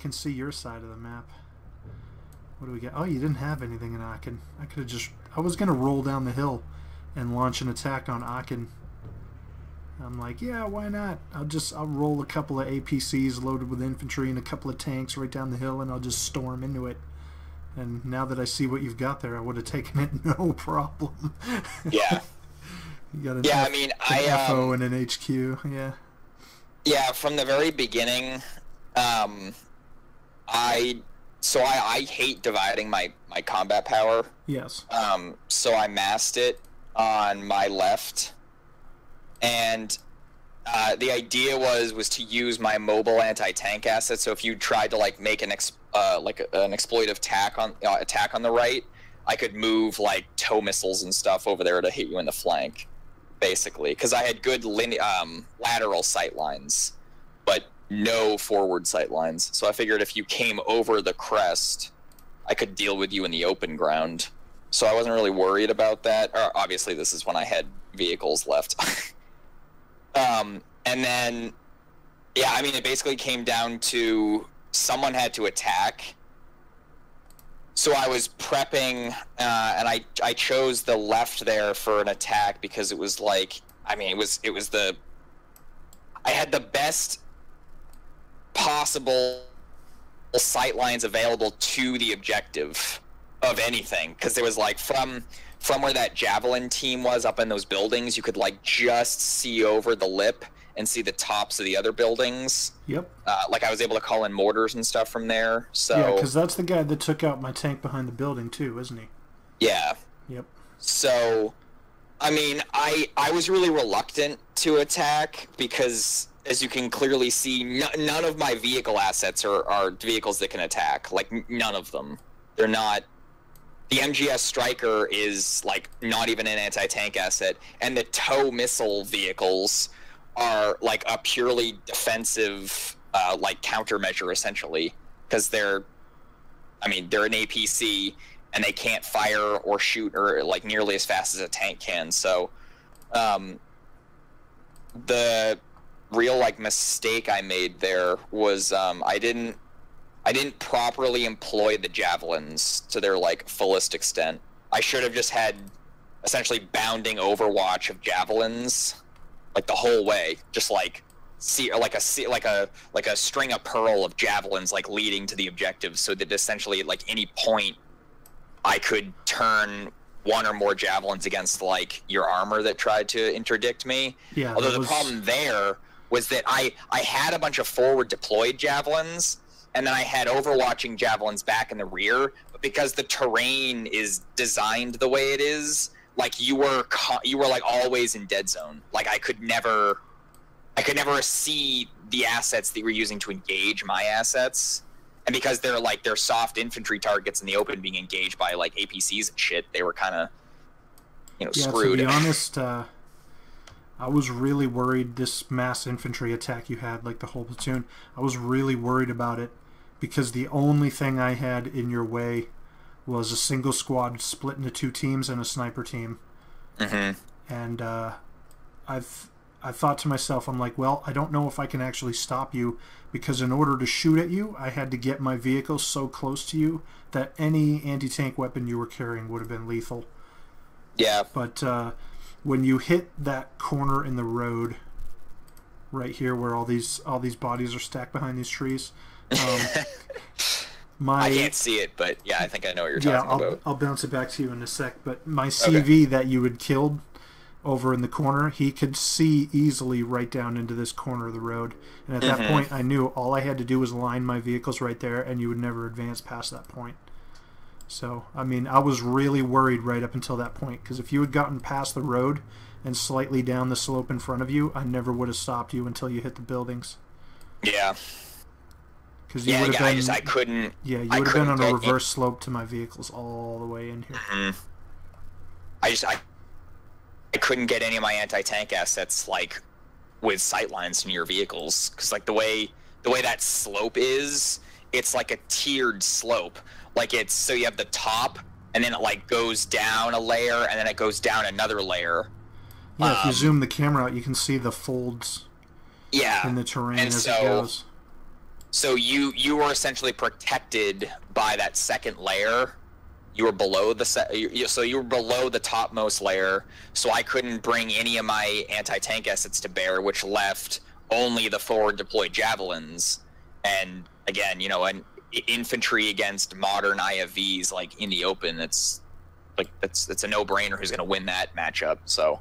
can see your side of the map. What do we get? Oh, you didn't have anything in Aachen. I could have just... I was going to roll down the hill and launch an attack on Aachen. I'm like, yeah, why not? I'll just I'll roll a couple of APCs loaded with infantry and a couple of tanks right down the hill, and I'll just storm into it. And now that I see what you've got there, I would have taken it no problem. Yeah. you got an Yeah, F- I mean, an I, FO um, and an HQ. Yeah. Yeah, from the very beginning, um, I so I, I hate dividing my my combat power. Yes. Um, so I massed it on my left, and uh, the idea was was to use my mobile anti tank asset. So if you tried to like make an ex, uh, like a, an exploitive attack on uh, attack on the right, I could move like TOW missiles and stuff over there to hit you in the flank, basically, because I had good line- um, lateral sight lines, but no forward sight lines. So I figured if you came over the crest, I could deal with you in the open ground. So I wasn't really worried about that. Or obviously, this is when I had vehicles left. um, and then, yeah, I mean, it basically came down to someone had to attack. So I was prepping, uh, and I I chose the left there for an attack because it was like, I mean, it was it was the, I had the best possible sight lines available to the objective of anything because there was like from from where that javelin team was up in those buildings you could like just see over the lip and see the tops of the other buildings Yep. uh, like i was able to call in mortars and stuff from there so Yeah, because that's the guy that took out my tank behind the building too, isn't he? yeah Yep. So, I mean, I I was really reluctant to attack because, as you can clearly see, n- none of my vehicle assets are, are vehicles that can attack. Like none of them. They're not. The MGS Stryker is like not even an anti-tank asset, and the TOW missile vehicles are like a purely defensive, uh, like countermeasure essentially, because they're I mean, they're an APC and they can't fire or shoot or like nearly as fast as a tank can. So, um, the real like mistake I made there was um, I didn't I didn't properly employ the javelins to their like fullest extent. I should have just had essentially bounding overwatch of javelins like the whole way, just like see like a see like a like a string of pearl of javelins like leading to the objective so that essentially at like any point I could turn one or more javelins against like your armor that tried to interdict me. Yeah. Although the was- problem there was that I I had a bunch of forward deployed javelins, and then I had overwatching javelins back in the rear. But because the terrain is designed the way it is, like you were co- you were like always in dead zone. Like I could never, I could never see the assets that you were using to engage my assets. And because they're like they're soft infantry targets in the open being engaged by like APCs and shit, they were kind of you know Yeah, screwed. to be honest, uh, I was really worried this mass infantry attack you had, like the whole platoon. I was really worried about it because the only thing I had in your way was a single squad split into two teams and a sniper team. hmm And uh, I've I thought to myself, I'm like, well, I don't know if I can actually stop you because in order to shoot at you, I had to get my vehicle so close to you that any anti-tank weapon you were carrying would have been lethal. Yeah. But uh, when you hit that corner in the road, right here where all these all these bodies are stacked behind these trees, um, my I can't see it, but yeah, I think I know what you're yeah, talking I'll, about. I'll bounce it back to you in a sec. But my CV that you had killed over in the corner, he could see easily right down into this corner of the road. And at Mm-hmm. that point, I knew all I had to do was line my vehicles right there, and you would never advance past that point. So, I mean, I was really worried right up until that point because if you had gotten past the road and slightly down the slope in front of you, I never would have stopped you until you hit the buildings. Yeah, Because you yeah, would yeah. have I been, just I couldn't. yeah, you would have been on a get in- reverse slope to my vehicles all the way in here. Mhm. I just I I couldn't get any of my anti-tank assets like with sight lines your vehicles because like the way the way that slope is, it's like a tiered slope. Like it's so you have the top and then it like goes down a layer and then it goes down another layer. Yeah, if you Um, zoom the camera out, you can see the folds Yeah. in the terrain and as so- it goes. So you you were essentially protected by that second layer. You were below the set, you, so you were below the topmost layer. So I couldn't bring any of my anti-tank assets to bear, which left only the forward deployed javelins. And again, you know, an infantry against modern IFVs like in the open, it's like it's it's a no-brainer who's going to win that matchup. So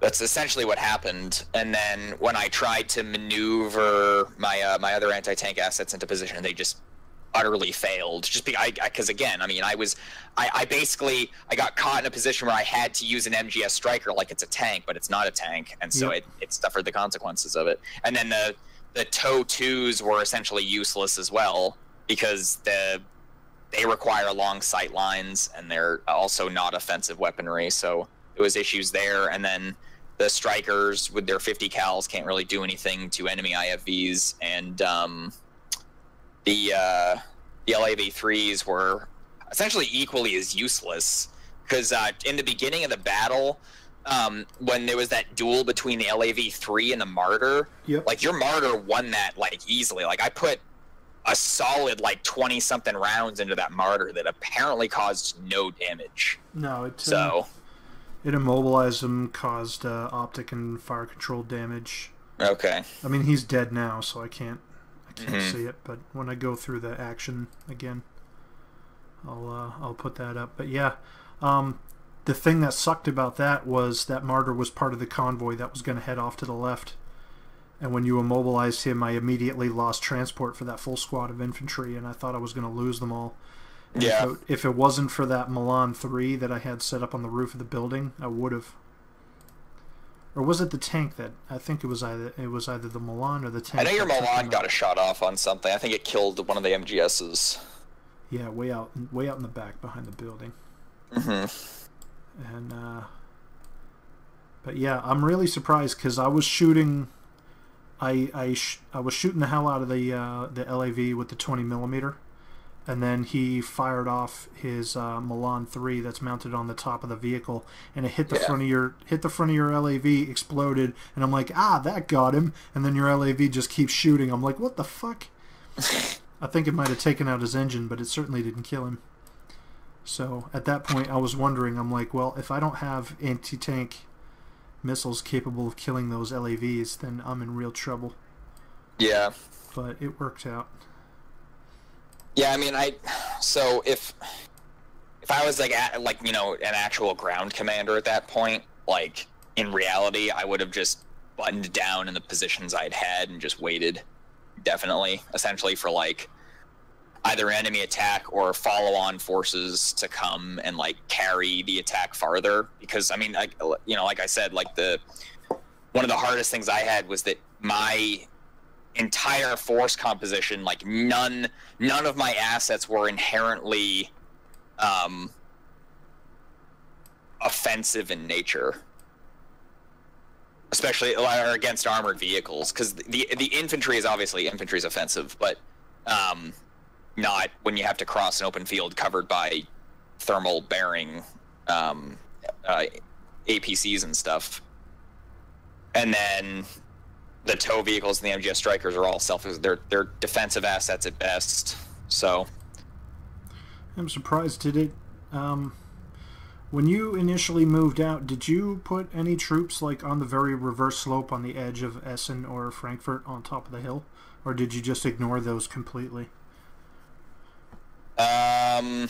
that's essentially what happened. And then when I tried to maneuver my uh, my other anti-tank assets into position, they just utterly failed. Just because again, I mean, I was I, I basically I got caught in a position where I had to use an MGS Stryker like it's a tank, but it's not a tank, and so yep. it it suffered the consequences of it. And then the the TOW twos were essentially useless as well because the they require long sight lines and they're also not offensive weaponry. So there was issues there, and then the Strykers with their 50 cals can't really do anything to enemy IFVs, and um, the uh, the LAV threes were essentially equally as useless because uh, in the beginning of the battle. Um, when there was that duel between the LAV three and the Marder. yep. like your Marder won that like easily. Like I put a solid like 20 something rounds into that Marder that apparently caused no damage. No, it so it immobilized him, caused uh, optic and fire control damage. Okay. I mean, he's dead now, so I can't I can't mm-hmm. see it. But when I go through the action again, I'll uh, I'll put that up. But yeah, um, the thing that sucked about that was that Marder was part of the convoy that was going to head off to the left and when you immobilized him, I immediately lost transport for that full squad of infantry, and I thought I was going to lose them all. And yeah. If it, if it, wasn't for that Milan 3 that I had set up on the roof of the building, I would have. Or was it the tank that I think it was either it was either the Milan or the tank. I know your Milan got a shot off on something. I think it killed one of the MGSs. Yeah, way out way out in the back behind the building. Mm-hmm. And uh, but yeah, I'm really surprised because I was shooting I I, sh- I was shooting the hell out of the uh, the LAV with the 20 millimeter, and then he fired off his uh, Milan 3 that's mounted on the top of the vehicle, and it hit the yeah. front of your hit the front of your LAV, exploded, and I'm like, ah, that got him, and then your LAV just keeps shooting. I'm like, what the fuck? I think it might have taken out his engine, but it certainly didn't kill him. So at that point, I was wondering, I'm like, well, if I don't have anti-tank missiles capable of killing those LAVs, then I'm in real trouble. Yeah. But it worked out. Yeah, I mean, I so if if I was like at, like you know an actual ground commander at that point, like in reality, I would have just buttoned down in the positions I'd had and just waited. Definitely, essentially for like either enemy attack or follow on forces to come and like carry the attack farther. Because i mean like you know like i said like the one of the hardest things i had was that my entire force composition like none none of my assets were inherently um offensive in nature. Especially or against armored vehicles. Because the the infantry is obviously infantry is offensive but um not when you have to cross an open field covered by thermal bearing um, uh, APCs and stuff. And then the TOW vehicles and the MGS Strykers are all self they're they're defensive assets at best. So I'm surprised. Did it um, when you initially moved out? Did you put any troops like on the very reverse slope on the edge of Essen or Frankfurt on top of the hill, or did you just ignore those completely? Um,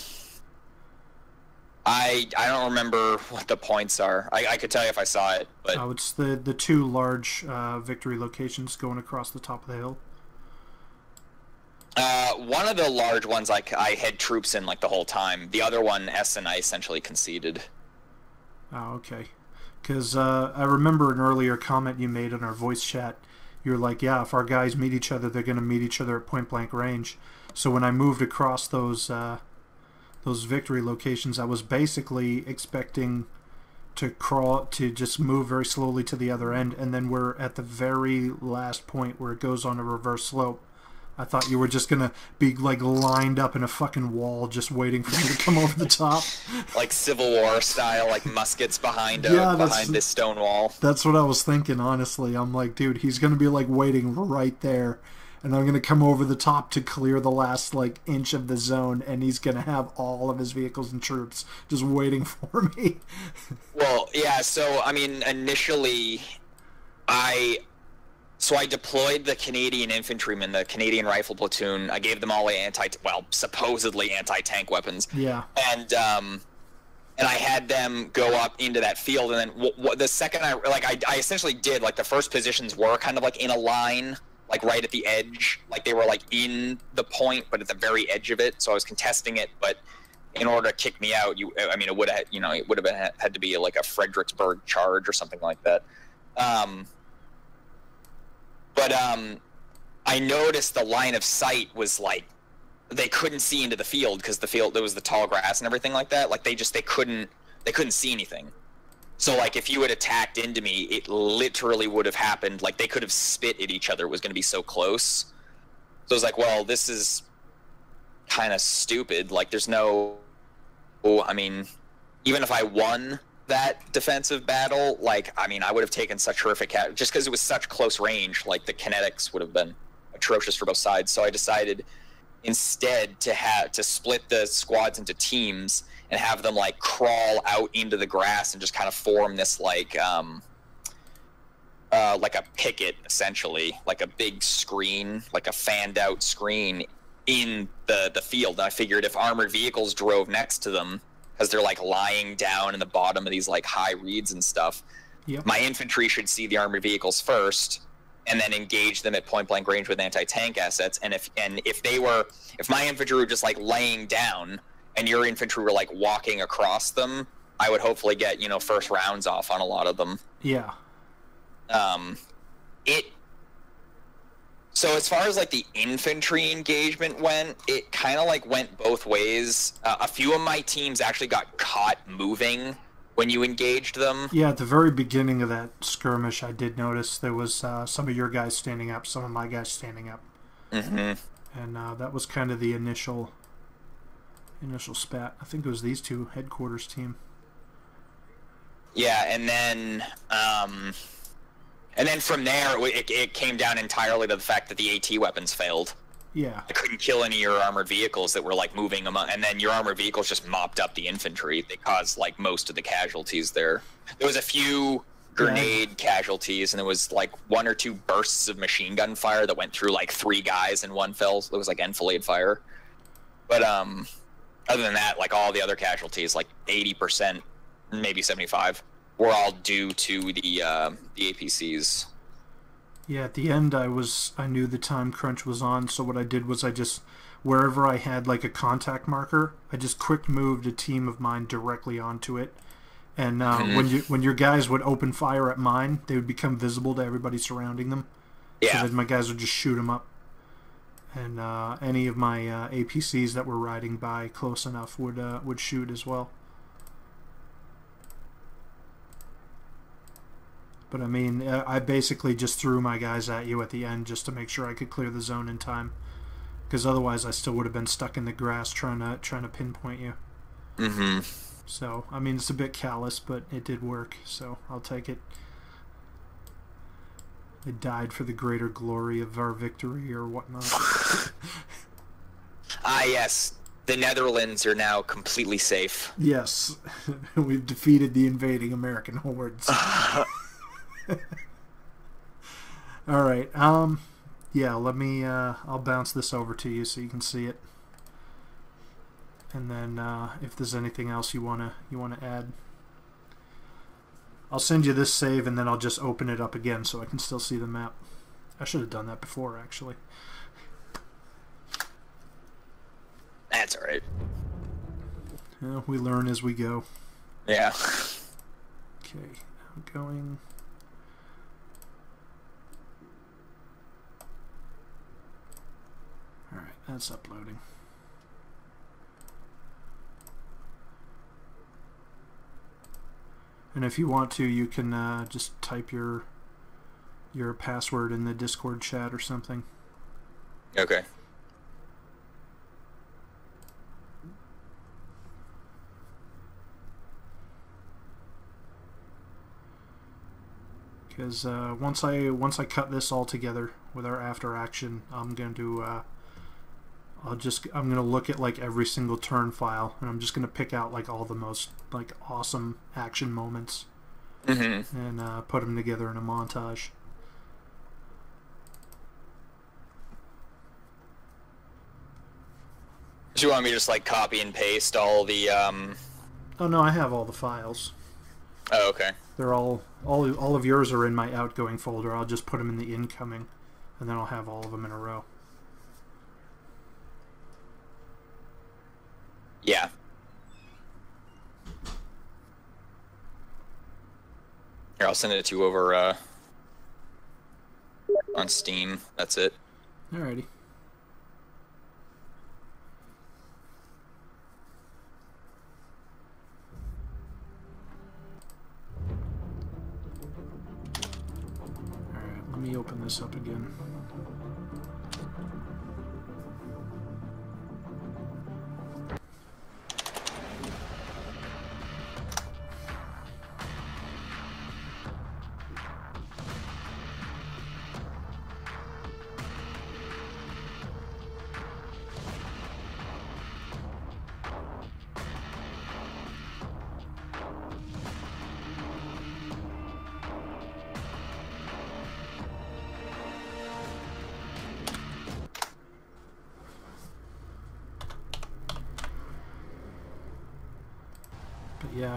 I I don't remember what the points are. I, I could tell you if I saw it, but oh, it's the the two large uh, victory locations going across the top of the hill. Uh, one of the large ones, like I had troops in like the whole time. The other one, S and I essentially conceded. Oh, okay. Because uh, I remember an earlier comment you made in our voice chat. You were like, "Yeah, if our guys meet each other, they're going to meet each other at point blank range." So when I moved across those uh, those victory locations, I was basically expecting to crawl to just move very slowly to the other end, and then we're at the very last point where it goes on a reverse slope. I thought you were just gonna be like lined up in a fucking wall, just waiting for me to come over the top, like Civil War style, like muskets behind a, yeah, behind this stone wall. That's what I was thinking. Honestly, I'm like, dude, he's gonna be like waiting right there, and I'm gonna come over the top to clear the last like inch of the zone, and he's gonna have all of his vehicles and troops just waiting for me. Well, yeah. So I mean, initially, I so I deployed the Canadian infantrymen, the Canadian rifle platoon. I gave them all anti, well, supposedly anti-tank weapons. Yeah. And um, and I had them go up into that field, and then w- w- the second I like, I, I essentially did like the first positions were kind of like in a line, like right at the edge, like they were like in the point, but at the very edge of it. So I was contesting it, but in order to kick me out, you, I mean, it would have, you know, it would have had to be like a Fredericksburg charge or something like that. Um, but um, I noticed the line of sight was like they couldn't see into the field because the field there was the tall grass and everything like that. Like they just they couldn't they couldn't see anything. So like if you had attacked into me, it literally would have happened. Like they could have spit at each other. It was going to be so close. So I was like, well, this is kind of stupid. Like there's no. Oh, I mean, even if I won that defensive battle, like I mean, I would have taken such horrific just because it was such close range. Like the kinetics would have been atrocious for both sides. So I decided instead to have to split the squads into teams and have them like crawl out into the grass and just kind of form this like um uh like a picket essentially like a big screen like a fanned out screen in the the field and i figured if armored vehicles drove next to them because they're like lying down in the bottom of these like high reeds and stuff Yep. my infantry should see the armored vehicles first and then engage them at point blank range with anti-tank assets and if and if they were if my infantry were just like laying down and your infantry were like walking across them i would hopefully get you know first rounds off on a lot of them. Yeah. um it so as far as like the infantry engagement went it kind of like went both ways. Uh, a few of my teams actually got caught moving when you engaged them. Yeah, at the very beginning of that skirmish, I did notice there was uh, some of your guys standing up, some of my guys standing up, hmm and uh, that was kind of the initial initial spat. I think it was these two headquarters team. Yeah, and then um, and then from there, it, it came down entirely to the fact that the AT weapons failed. Yeah, I couldn't kill any of your armored vehicles that were like moving among, and then your armored vehicles just mopped up the infantry. They caused like most of the casualties there. There was a few grenade casualties, and there was like one or two bursts of machine gun fire that went through like three guys in one fell. It was like enfilade fire. But um, other than that, like all the other casualties, like eighty percent, maybe seventy-five, were all due to the uh, the APCs. yeah. At the end, I was I knew the time crunch was on, so what I did was I just wherever I had like a contact marker, I just quick moved a team of mine directly onto it. And uh, Mhm. when you when your guys would open fire at mine, they would become visible to everybody surrounding them. Yeah. So then my guys would just shoot them up. And uh, any of my uh, APCs that were riding by close enough would uh, would shoot as well. But I mean, uh, I basically just threw my guys at you at the end just to make sure I could clear the zone in time, because otherwise I still would have been stuck in the grass trying to trying to pinpoint you. Mm-hmm. So I mean, it's a bit callous, but it did work. So I'll take it. Died for the greater glory of our victory or whatnot. Ah, yes. The Netherlands are now completely safe. yes, we've defeated the invading American hordes. All right. Um, yeah. Let me. Uh, I'll bounce this over to you so you can see it. And then, uh, if there's anything else you wanna you wanna add, I'll send you this save, and then I'll just open it up again so I can still see the map. I should have done that before, actually. That's all right. Yeah, we learn as we go. Yeah. Okay, I'm going. Alright, that's uploading. And if you want to, you can uh, just type your your password in the Discord chat or something. Okay. Because uh, once I once I cut this all together with our after action, I'm going to uh, I'll just I'm gonna look at like every single turn file and I'm just gonna pick out like all the most like awesome action moments Mm-hmm. and uh, put them together in a montage. Do you want me to just like copy and paste all the um Oh no, I have all the files. Oh okay. They're all all all of yours are in my outgoing folder. I'll just put them in the incoming, and then I'll have all of them in a row. Yeah. Here, I'll send it to you over uh on Steam. That's it. Alrighty. Alright, let me open this up again.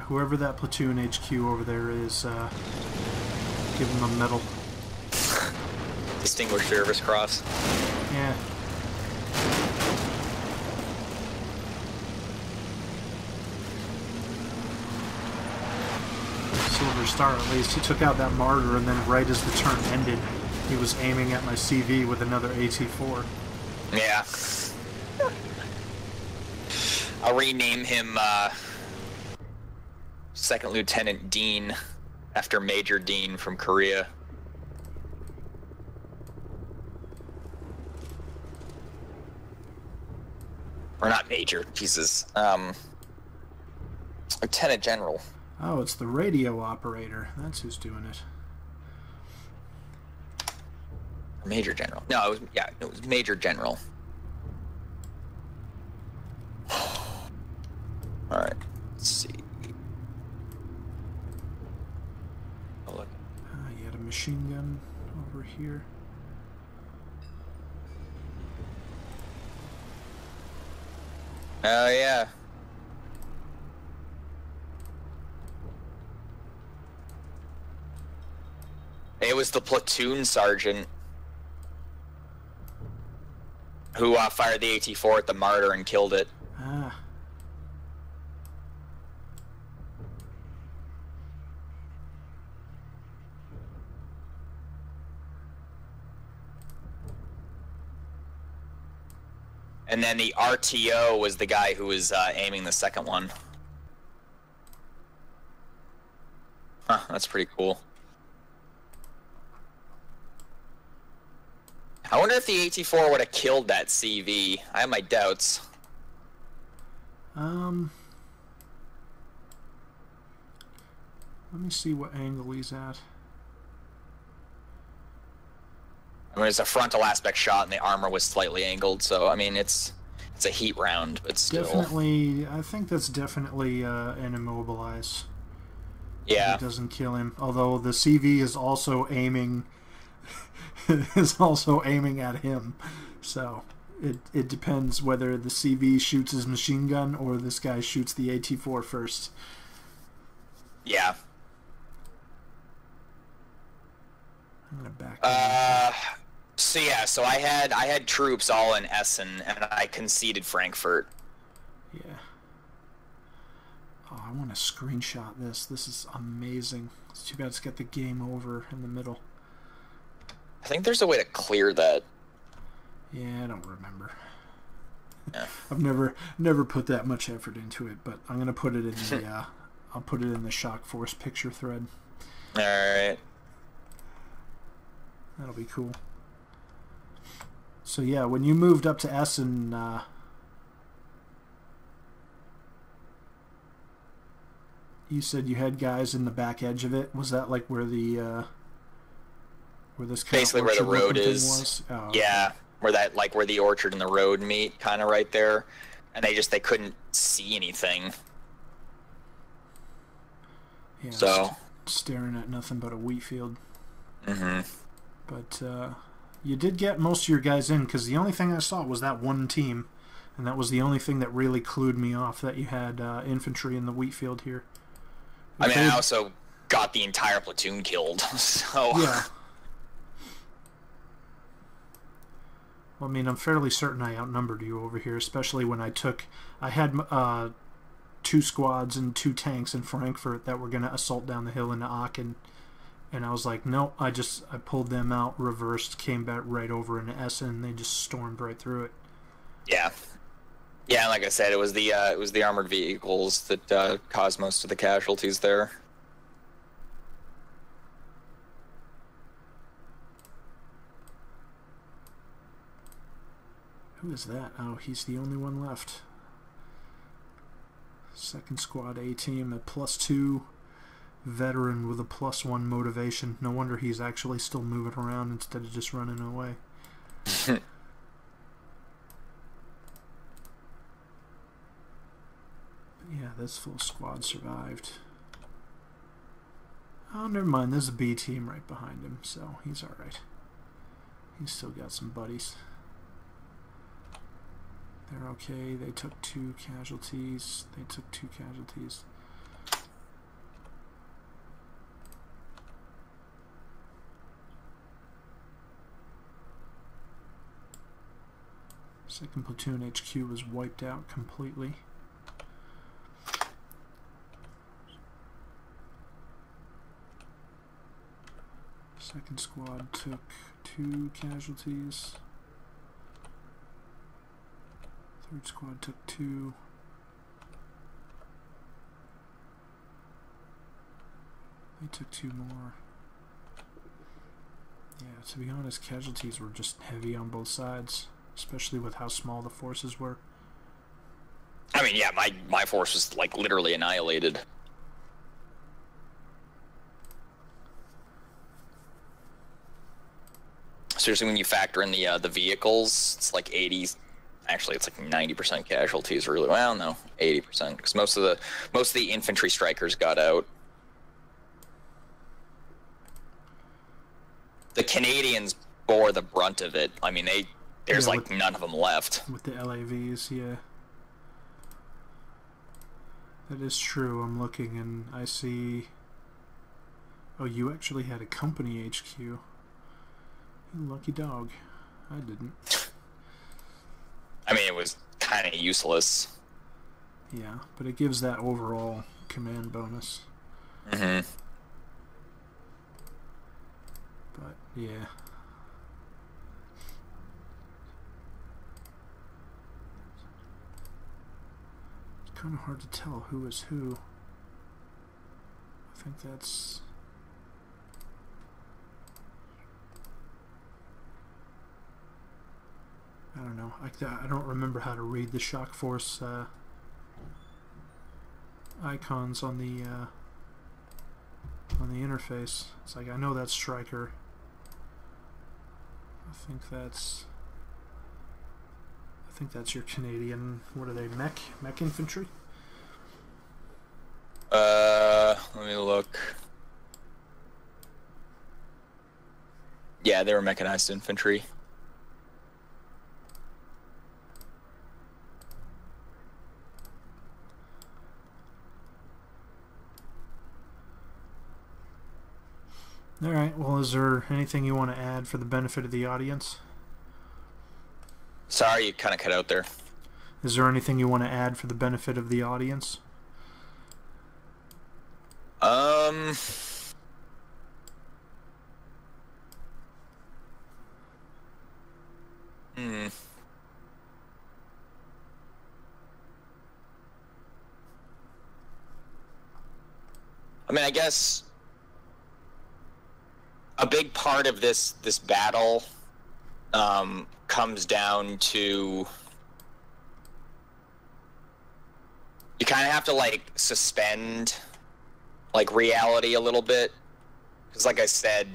Whoever that platoon HQ over there is, uh, give him a medal. Distinguished Service Cross. Yeah. Silver Star, at least. He took out that Marder, and then right as the turn ended, he was aiming at my CV with another AT4. Yeah. I'll rename him uh, Second Lieutenant Dean after Major Dean from Korea. Or not Major, Jesus. Um, Lieutenant General. Oh, it's the radio operator. That's who's doing it. Major General. No, it was yeah, it was Major General. All right. Let's see. Oh, look. Ah, you had a machine gun over here. Oh yeah. It was the platoon sergeant who uh, fired the AT-4 at the Marder and killed it. Ah. And then the RTO was the guy who was uh, aiming the second one. Huh, that's pretty cool. I wonder if the AT-4 would have killed that CV. I have my doubts. Um. Let me see what angle he's at. I mean, it's a frontal aspect shot, and the armor was slightly angled, so I mean, it's it's a heat round, but still. Definitely, I think that's definitely uh, an immobilize. Yeah. It doesn't kill him. Although the CV is also aiming is also aiming at him. So it it depends whether the CV shoots his machine gun or this guy shoots the AT4 first. Yeah. I'm gonna back. Uh, so yeah, so I had I had troops all in Essen, and I conceded Frankfurt. yeah. Oh, I want to screenshot this. This is amazing. It's too bad it's got the game over in the middle. I think there's a way to clear that. Yeah, I don't remember. Yeah. I've never never put that much effort into it, but I'm gonna put it in the uh, I'll put it in the Shock Force picture thread. All right. That'll be cool. So yeah, when you moved up to Essen, uh, you said you had guys in the back edge of it. Was that like where the uh, Where this Basically where the road is. Oh, okay. Yeah, where that like where the orchard and the road meet, kind of right there, and they just they couldn't see anything. Yeah, So, st- staring at nothing but a wheat field. hmm But uh, you did get most of your guys in because the only thing I saw was that one team, and that was the only thing that really clued me off that you had uh, infantry in the wheat field here. I mean, I also got the entire platoon killed. So yeah. Well, I mean, I'm fairly certain I outnumbered you over here, especially when I took. I had uh, two squads and two tanks in Frankfurt that were going to assault down the hill into Aachen. And I was like, no, I just I pulled them out, reversed, came back right over into Essen, and they just stormed right through it. yeah, yeah. Like I said, it was the uh, it was the armored vehicles that uh, caused most of the casualties there. Who is that? Oh, he's the only one left. Second squad A team, a plus two veteran with a plus one motivation. No wonder he's actually still moving around instead of just running away. yeah, this full squad survived. Oh, never mind. There's a B team right behind him, so he's alright. He's still got some buddies. They're okay. They took two casualties. They took two casualties. Second platoon HQ was wiped out completely. Second squad took two casualties. Third squad took two. They took two more. Yeah, to be honest, casualties were just heavy on both sides, especially with how small the forces were. I mean, yeah, my my force was like literally annihilated. Seriously, when you factor in the uh, the vehicles, it's like 80. Actually, it's like 90% casualties. Really, well, no, 80% because most of the most of the infantry Strykers got out. The Canadians bore the brunt of it. I mean, they there's Yeah, like with- none of them left. With the LAVs, yeah. That is true. I'm looking and I see. Oh, you actually had a company HQ. You lucky dog. I didn't. I mean, it was kind of useless. Yeah, but it gives that overall command bonus. Mm hmm. But yeah. Kind of hard to tell who is who. I think that's. I don't know. I, I don't remember how to read the shock force uh, icons on the uh, on the interface. It's like I know that's Stryker. I think that's think that's your Canadian what are they, mech mech infantry? Uh, let me look. Yeah, they were mechanized infantry. Alright, well is there anything you want to add for the benefit of the audience? Sorry, you kind of cut out there. Is there anything you want to add for the benefit of the audience? Um. Hmm. I mean, I guess a big part of this this battle um, comes down to you kind of have to like suspend like reality a little bit. Because like i said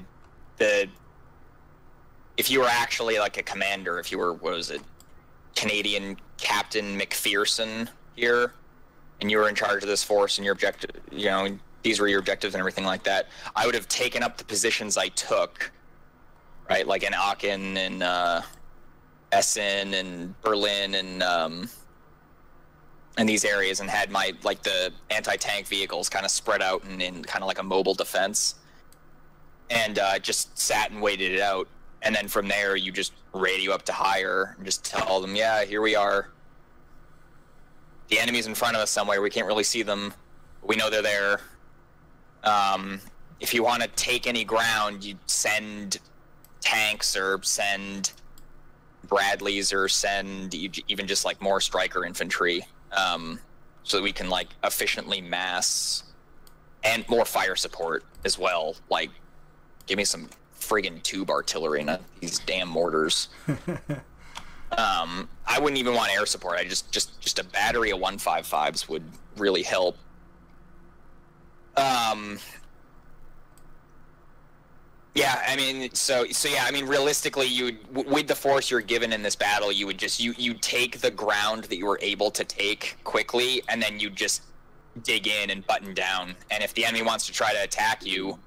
the if you were actually like a commander, if you were what was it, Canadian Captain McPherson here, and you were in charge of this force and your objective, you know, these were your objectives and everything like that, I would have taken up the positions I took, right? Like in Aachen and uh, Essen and Berlin and um, and these areas, and had my like the anti-tank vehicles kind of spread out and in kind of like a mobile defense, and uh, just sat and waited it out. And then from there, you just radio up to higher and just tell them, yeah, here we are. The enemy's in front of us somewhere. We can't really see them. We know they're there. Um, if you want to take any ground, you send tanks or send Bradleys or send even just like more Stryker infantry, um, so that we can like efficiently mass and more fire support as well. Like, give me some friggin' tube artillery, not these damn mortars. um, I wouldn't even want air support. I just just just a battery of one five fives would really help. Um. Yeah, I mean, so so yeah, I mean, realistically, you with the force you're given in this battle, you would just you you take the ground that you were able to take quickly, and then you just dig in and button down. And if the enemy wants to try to attack you,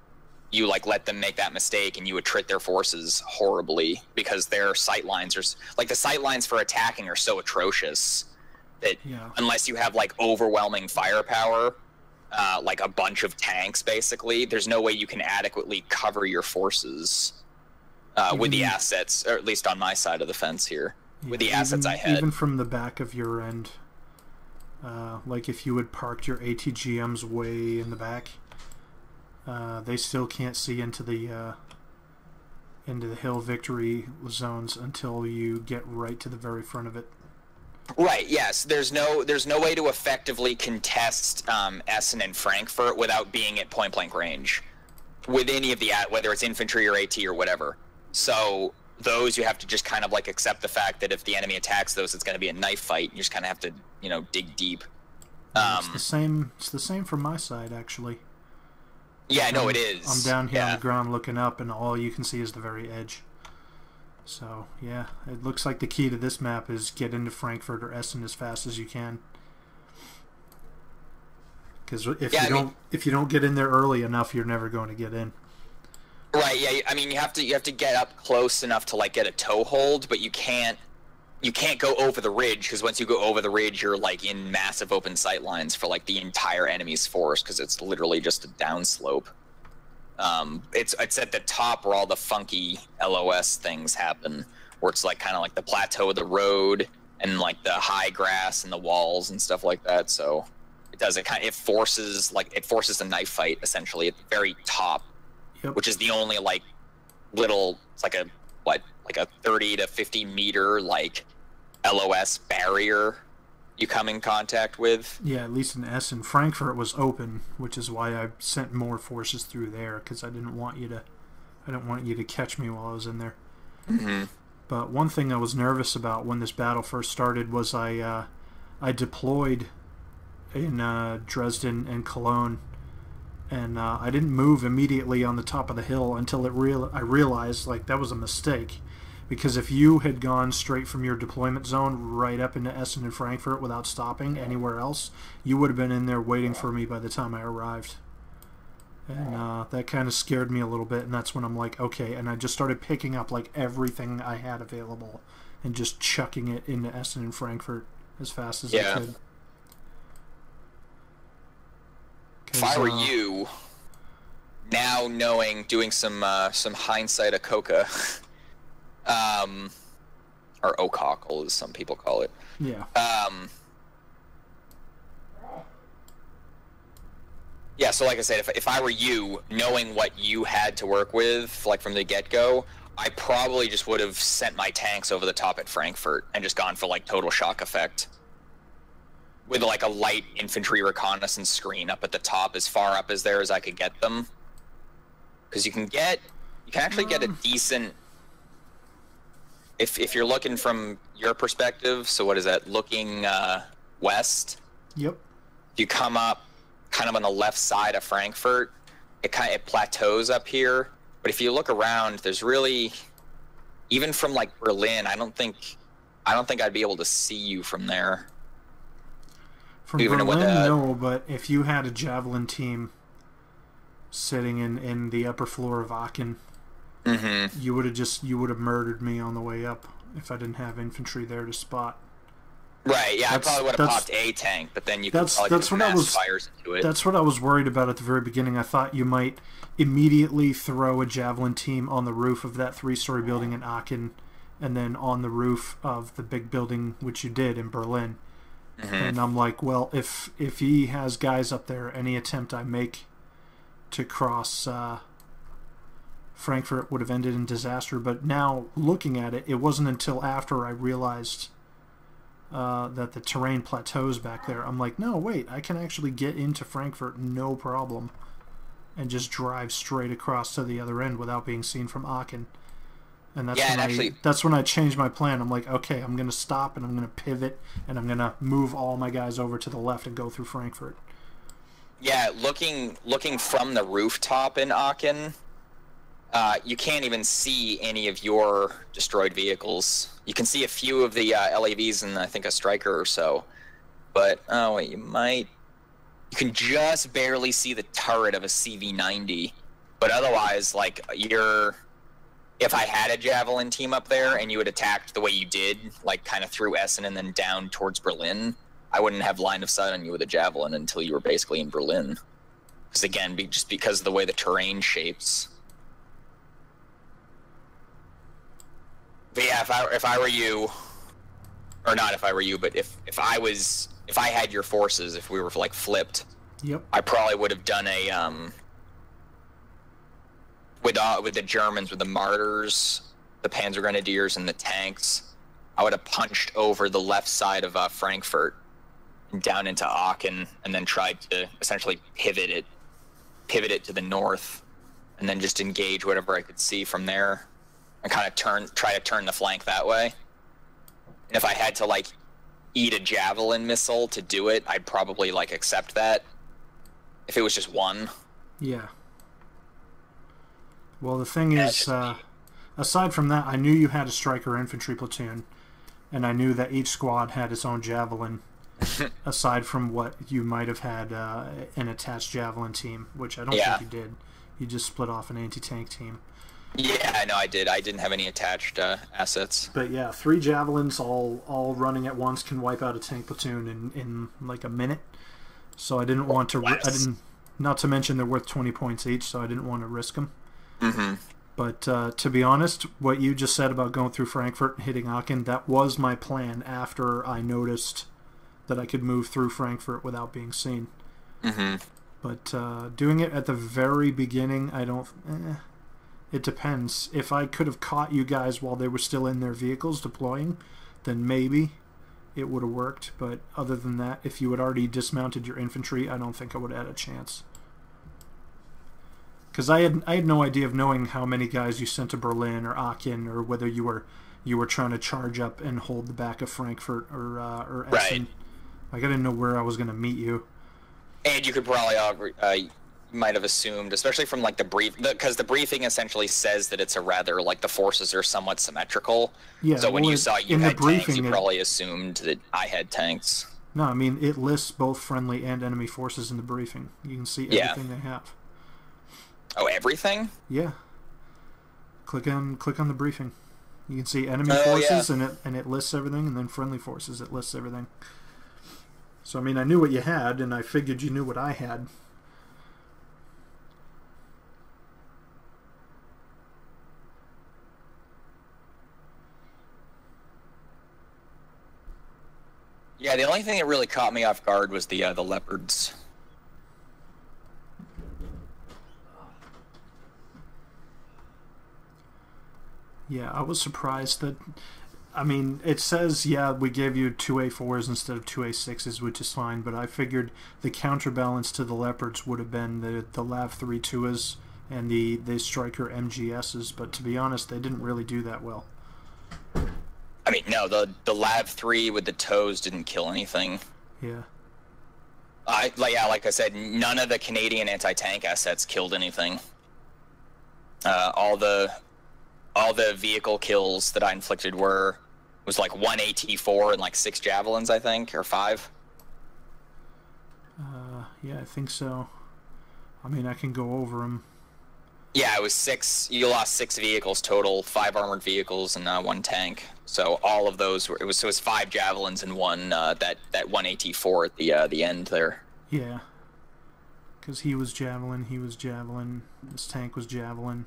you like let them make that mistake, and you attrit their forces horribly because their sight lines are like the sight lines for attacking are so atrocious that Yeah. unless you have like overwhelming firepower, uh, like a bunch of tanks, basically, there's no way you can adequately cover your forces uh, with the assets, or at least on my side of the fence here, with the assets even, I had. Even from the back of your end, uh, like if you had parked your ATGMs way in the back, uh, they still can't see into the uh, into the hill victory zones until you get right to the very front of it. Right. Yes. There's no there's no way to effectively contest um, Essen and Frankfurt without being at point blank range with any of the at whether it's infantry or AT or whatever. So those you have to just kind of like accept the fact that if the enemy attacks those, it's going to be a knife fight. You just kind of have to you know dig deep. it's Um, the same. It's the same from my side actually. yeah, I know it I'm- I'm down here on the ground looking up, and all you can see is the very edge. So yeah, it looks like the key to this map is get into Frankfurt or Essen as fast as you can. Because if Yeah, you I don't mean- if you don't get in there early enough, you're never going to get in. Right. Yeah. I mean, you have to you have to get up close enough to like get a toe hold, but you can't you can't go over the ridge because once you go over the ridge, you're like in massive open sight lines for like the entire enemy's force because it's literally just a downslope. Um, it's it's at the top where all the funky LOS things happen, where it's like kind of like the plateau of the road and like the high grass and the walls and stuff like that. So it does it kind it forces like it forces a knife fight essentially at the very top Yep. which is the only like little it's like a what like a 30 to 50 meter like los barrier you come in contact with Yeah, at least in Essen, Frankfurt was open, which is why I sent more forces through there because I didn't want you to, I didn't want you to catch me while I was in there. mm-hmm. But one thing I was nervous about when this battle first started was I uh, I deployed in uh, Dresden and Cologne, and uh, I didn't move immediately on the top of the hill until it real I realized like that was a mistake, because if you had gone straight from your deployment zone right up into Essen and Frankfurt without stopping anywhere else, you would have been in there waiting for me by the time I arrived. And uh, that kind of scared me a little bit, and that's when I'm like, okay. And I just started picking up like everything I had available, and just chucking it into Essen and Frankfurt as fast as Yeah. I could. if i were uh, you now knowing doing some uh, some hindsight of coca um or ocockle as some people call it yeah, Um, yeah, so like I said, if, if I were you, knowing what you had to work with, like from the get go, I probably just would have sent my tanks over the top at Frankfurt and just gone for like total shock effect. With like a light infantry reconnaissance screen up at the top, as far up as there as I could get them. Because you can get, you can actually get a Um. decent. If if you're looking from your perspective, so what is that? Looking uh, west, yep, you come up kind of on the left side of Frankfurt, it kind of it plateaus up here. But if you look around, there's really even from like Berlin, I don't think I don't think I'd be able to see you from there. From Even Berlin, the- no, but if you had a javelin team sitting in, in the upper floor of Aachen, Mm-hmm. you would have just you would have murdered me on the way up if I didn't have infantry there to spot. Right. Yeah, I That's- probably would have popped a tank, but then you could that's- probably that's what I was- fires into it. That's what I was worried about at the very beginning. I thought you might immediately throw a javelin team on the roof of that three-story building in Aachen, and then on the roof of the big building, which you did in Berlin. Mm-hmm. And I'm like, well, if if he has guys up there, any attempt I make to cross uh, Frankfurt would have ended in disaster. But now looking at it, it wasn't until after I realized uh, that the terrain plateaus back there. I'm like, no, wait, I can actually get into Frankfurt no problem, and just drive straight across to the other end without being seen from Aachen. And that's Yeah, when and I actually- that's when I changed my plan. I'm like, okay, I'm gonna stop and I'm gonna pivot and I'm gonna move all my guys over to the left and go through Frankfurt. Yeah, looking looking from the rooftop in Aachen, uh, you can't even see any of your destroyed vehicles. You can see a few of the uh, LAVs and I think a Stryker or so, but oh wait, you might. You can just barely see the turret of a CV90, but otherwise, like you're. If I had a javelin team up there and you had attacked the way you did, like kind of through Essen and then down towards Berlin, I wouldn't have line of sight on you with a javelin until you were basically in Berlin. Because again, be, just because of the way the terrain shapes. But yeah, if I if I were you, or not if I were you, but if if I was if I had your forces, if we were like flipped, Yep. I probably would have done a um with uh, with the Germans with the Marders, the Panzer Grenadiers, and the tanks. I would have punched over the left side of uh, Frankfurt and down into Aachen, and then tried to essentially pivot it, pivot it to the north, and then just engage whatever I could see from there, and kind of turn try to turn the flank that way. And if I had to like eat a javelin missile to do it, I'd probably like accept that. If it was just one. Yeah. Well, the thing Yeah, is, uh, aside from that, I knew you had a Stryker infantry platoon, and I knew that each squad had its own javelin. aside from what you might have had uh, an attached javelin team, which I don't Yeah. think you did. You just split off an anti-tank team. Yeah, no, I did. I didn't have any attached uh, assets. But yeah, three javelins all all running at once can wipe out a tank platoon in, in like a minute. So I didn't want to. ri- I didn't. Not to mention they're worth twenty points each, so I didn't want to risk them. Mm-hmm. But uh, to be honest, what you just said about going through Frankfurt and hitting Aachen, that was my plan after I noticed that I could move through Frankfurt without being seen. Mm-hmm. But uh, doing it at the very beginning, I don't. Eh, it depends. If I could have caught you guys while they were still in their vehicles deploying, then maybe it would have worked. But other than that, if you had already dismounted your infantry, I don't think I would have had a chance. Because I had I had no idea of knowing how many guys you sent to Berlin or Aachen or whether you were you were trying to charge up and hold the back of Frankfurt or uh, or Right. Essen. Like I didn't know where I was going to meet you. And you could probably uh, uh, might have assumed, especially from like the brief, because the, briefing essentially says that it's a rather like the forces are somewhat symmetrical. Yeah. so when well, you saw you had the briefing, tanks, you it- probably assumed that I had tanks. No, I mean it lists both friendly and enemy forces in the briefing. You can see Yeah. everything they have. Oh, everything? Yeah. Click on click on the briefing. You can see enemy Oh, forces and it and it lists everything, and then friendly forces it lists everything. So I mean, I knew what you had, and I figured you knew what I had. Yeah, the only thing that really caught me off guard was the uh, the leopards. Yeah, I was surprised that. I mean, it says yeah we gave you two A4s instead of two A6s, which is fine. But I figured the counterbalance to the leopards would have been the the LAV three TUAs and the the Stryker MGSs. But to be honest, they didn't really do that well. I mean, no, the the LAV Three with the TOWs didn't kill anything. Yeah. I like yeah, like I said, none of the Canadian anti-tank assets killed anything. Uh, all the all the vehicle kills that I inflicted were was like one AT4 and like six javelins, I think, or five. Uh, yeah, I think so. I mean, I can go over them. Yeah, it was six. You lost six vehicles total, five armored vehicles and uh, one tank. So all of those were. It was so it was five javelins and one uh, that that one AT4 at the uh, the end there. Yeah. Because he was javelin, he was javelin. This tank was javelin.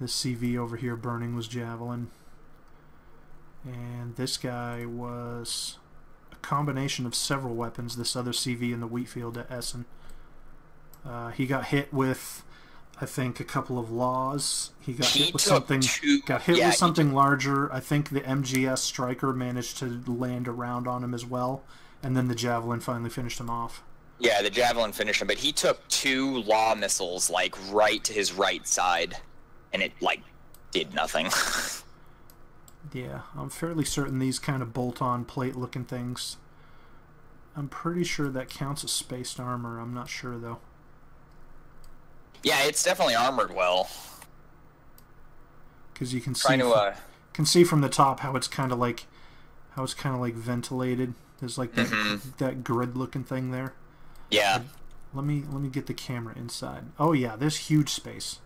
This CV over here burning was javelin. And this guy was a combination of several weapons. This other CV in the wheat field at Essen. Uh, he got hit with, I think, a couple of laws. He got He hit with something. two- got hit yeah, with something larger. I think the MGS Stryker managed to land around on him as well, and then the javelin finally finished him off. Yeah, the javelin finished him, but he took two law missiles like right to his right side, and it like did nothing. Yeah, I'm fairly certain these kind of bolt-on plate-looking things. I'm pretty sure that counts as spaced armor. I'm not sure though. Yeah, it's definitely armored well. because you can see to fr- uh, can see from the top how it's kind of like how it's kind of like ventilated. There's like that, Mhm. that grid looking thing there. yeah, Let me let me get the camera inside. Oh yeah, there's huge space.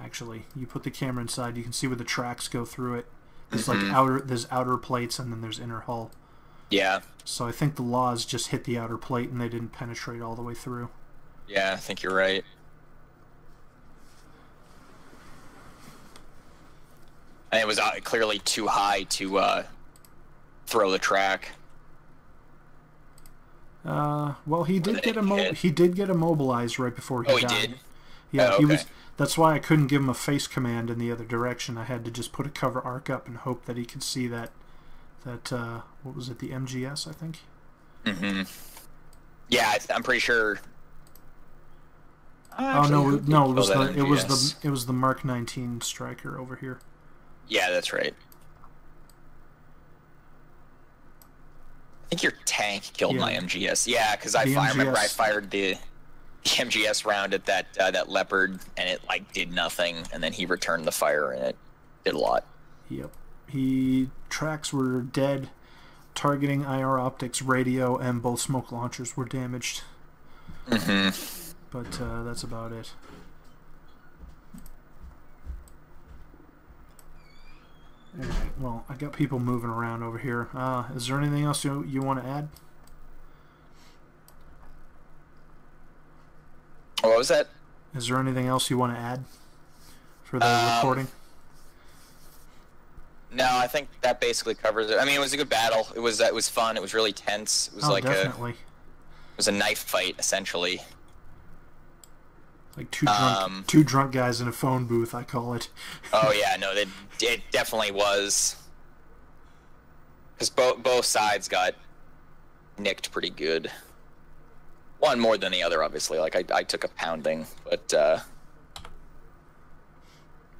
Actually, you put the camera inside, you can see where the tracks go through it. There's like Mhm. outer there's outer plates and then there's inner hull. yeah, So I think the laws just hit the outer plate and they didn't penetrate all the way through. Yeah. I think you're right. And it was uh, clearly too high to uh, throw the track. Uh, well, he did get immo- he did get immobilized right before he Oh, he died. did? Yeah, Oh, he was. That's why I couldn't give him a face command in the other direction. I had to just put a cover arc up and hope that he could see that. That uh, what was it? The MGS, I think. Mm-hmm. Yeah, I'm pretty sure. Oh no, Actually, no, it was the it was the it was the Mark 19 Stryker over here. Yeah, that's right. I think your tank killed Yeah. my MGS. Yeah, because I, The I remember I fired the, the MGS round at that uh, that leopard, and it like did nothing, and then he returned the fire, and it did a lot. Yep. He tracks were dead. Targeting IR optics, radio, and both smoke launchers were damaged. hmm But uh, that's about it. Alright, well, I got people moving around over here. Uh, is there anything else you, you want to add? What was that? Is there anything else you want to add for the Um, recording? No, I think that basically covers it. I mean, it was a good battle. It was it was fun. It was really tense. It was Oh, like a it definitely. was a knife fight essentially. Like two drunk, um, two drunk guys in a phone booth, I call it. Oh yeah, no, it, it definitely was. Because both both sides got nicked pretty good. One more than the other, obviously. Like I, I took a pounding, but uh,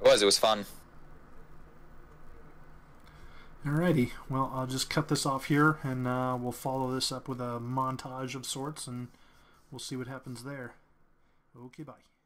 it was it was fun. Alrighty, well, I'll just cut this off here, and uh, we'll follow this up with a montage of sorts, and we'll see what happens there. Okay, bye.